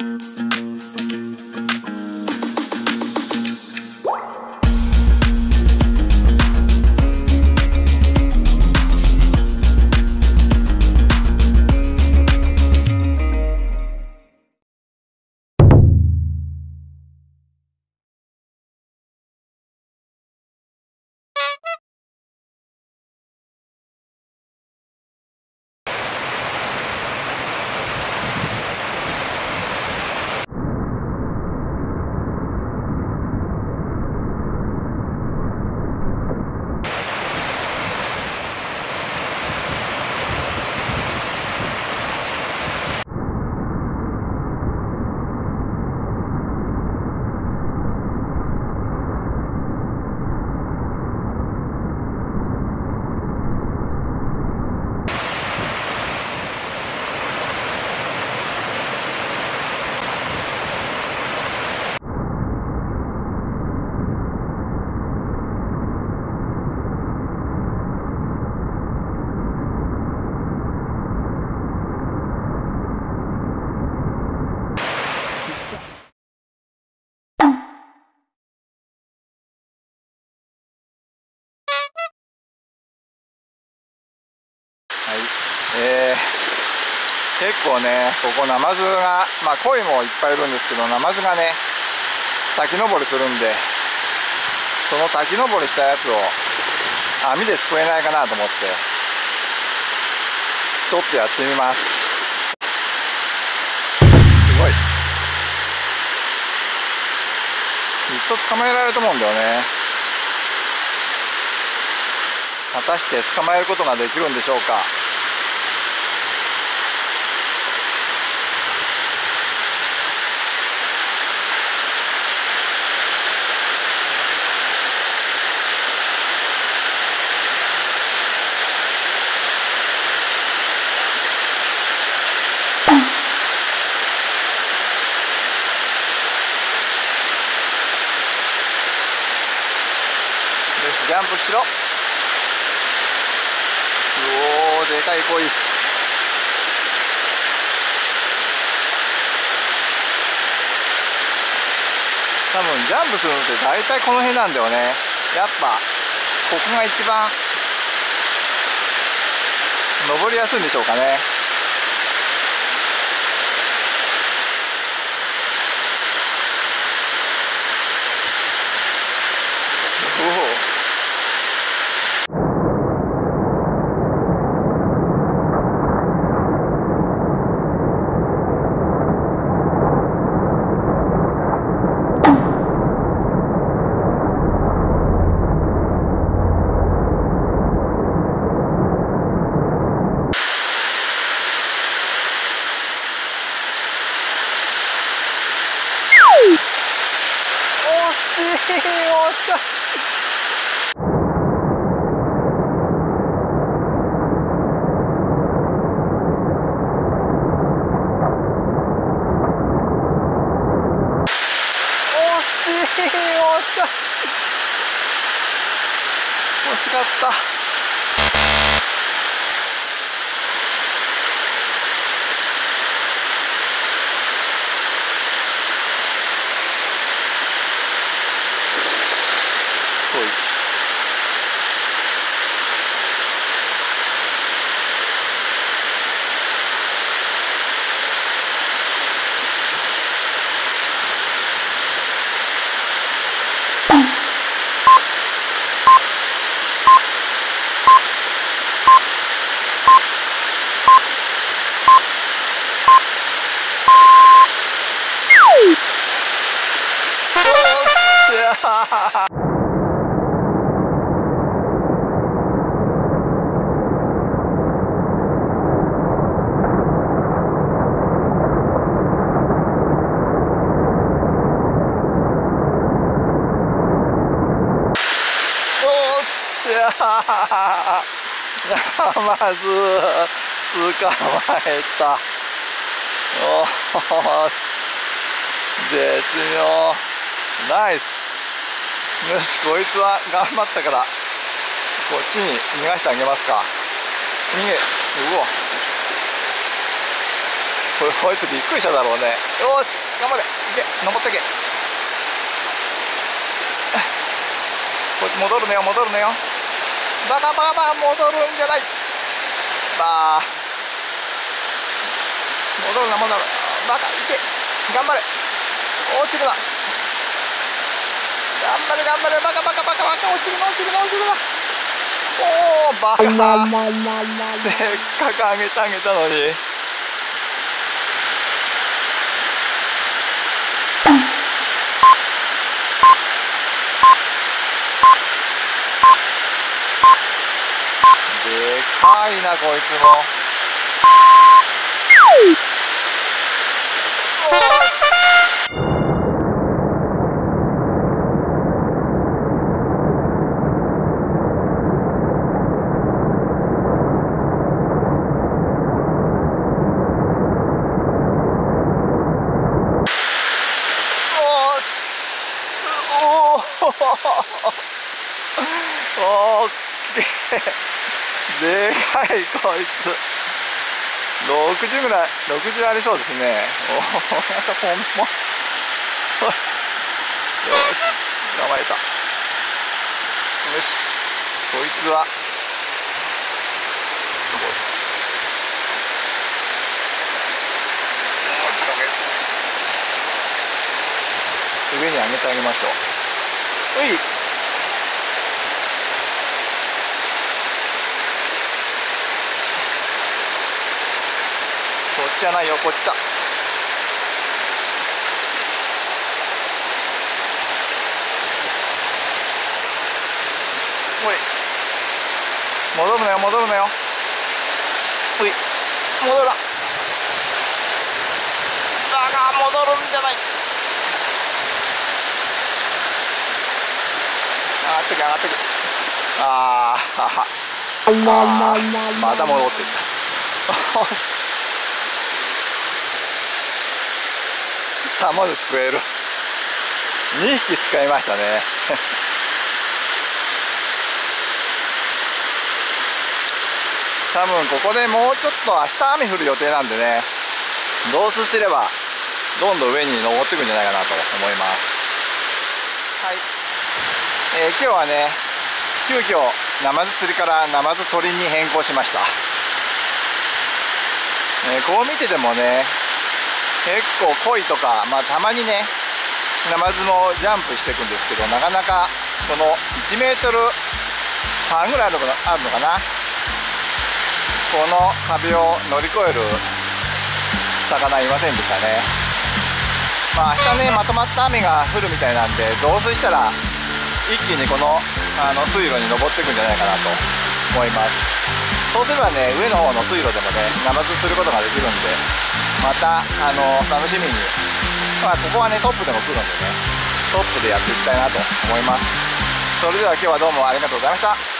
え結構ねここナマズがまあ鯉もいっぱいいるんですけどナマズがね滝登りするんでその滝登りしたやつを網ですくえないかなと思ってちょっとやってみます。すごい。ずっと捕まえられると思うんだよね。果たして捕まえることができるんでしょうかろ。うおーでかい鯉多分ジャンプするのって大体この辺なんだよね。やっぱここが一番登りやすいんでしょうかねおお惜しかった。まず捕まえた。おお絶妙。ナイス。よしこいつは頑張ったからこっちに逃がしてあげますか。逃げう。おこいつびっくりしただろうね。よし頑張れ。いけ登ってけ。こいつ戻るねよ戻るねよ。バカバカバカ戻るんじゃない。ばあ。戻るな戻る。バカいけ。頑張れ。落ちるな。張れ頑張れバカバカバカバカ落ちるな落ちるな落ちるなおおバカせっかくあげてあげたのにでかいなこいつも。おーけでかいこいつ。60ぐらい。60ありそうですね。おおなんかポンポンよし捕まえた。よしこいつは。上に上げてあげましょう。い。こっちじゃないよこっちだ。おい。戻るなよ戻るなよ。おい。戻らだが戻るんじゃない上がってく上がってくあーははあまた戻っていった玉で救える2匹使いましたね多分ここでもうちょっと明日雨降る予定なんでね増水すればどんどん上に登っていくんじゃないかなと思いますはい、えー、今日はね急遽ナマズ釣りからナマズ取りに変更しました、えー、こう見ててもね結構濃いとか、まあ、たまにねナマズもジャンプしていくんですけどなかなかこの1 m 半ぐらいあるのかな。この壁を乗り越える魚いませんでしたね。まあ明日ねまとまった雨が降るみたいなんで増水したら一気にこのあの水路に登っていくんじゃないかなと思います。そうすればね上の方の水路でもねナマズすることができるんでまたあの楽しみに、まあ、ここはねトップでも来るんでねトップでやっていきたいなと思います。それでは今日はどうもありがとうございました。